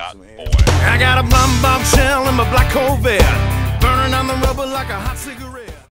got, boy. I got a bomb bomb shell in my black Corvette, burning on the rubber like a hot cigarette.